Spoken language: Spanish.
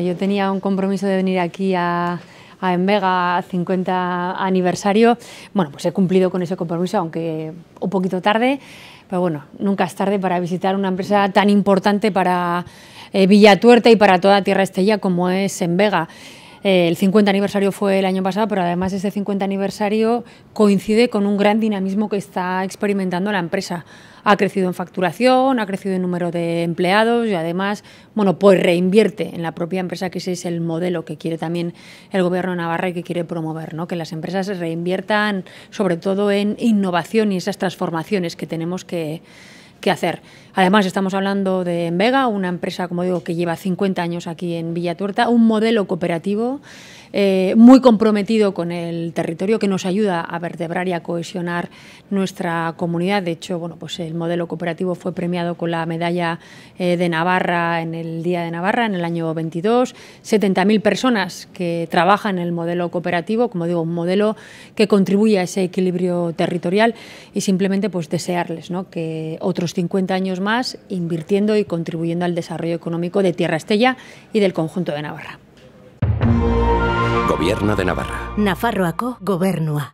yo tenía un compromiso de venir aquí a, a Envega 50 aniversario. Bueno, pues he cumplido con ese compromiso, aunque un poquito tarde, pero bueno, nunca es tarde para visitar una empresa tan importante para eh, Villatuerta y para toda Tierra Estella como es Envega. Eh, el 50 aniversario fue el año pasado, pero además ese 50 aniversario coincide con un gran dinamismo que está experimentando la empresa. Ha crecido en facturación, ha crecido en número de empleados y además, bueno, pues reinvierte en la propia empresa, que ese es el modelo que quiere también el gobierno de Navarra y que quiere promover, ¿no? que las empresas reinviertan sobre todo en innovación y esas transformaciones que tenemos que qué hacer. Además, estamos hablando de Envega, una empresa, como digo, que lleva 50 años aquí en Villatuerta, un modelo cooperativo eh, muy comprometido con el territorio que nos ayuda a vertebrar y a cohesionar nuestra comunidad. De hecho, bueno, pues el modelo cooperativo fue premiado con la medalla eh, de Navarra en el Día de Navarra en el año 22. 70.000 personas que trabajan en el modelo cooperativo, como digo, un modelo que contribuye a ese equilibrio territorial y simplemente pues desearles que otros 50 años más invirtiendo y contribuyendo al desarrollo económico de Tierra Estella y del conjunto de Navarra. Gobierno de Navarra. Nafarroako gobernua.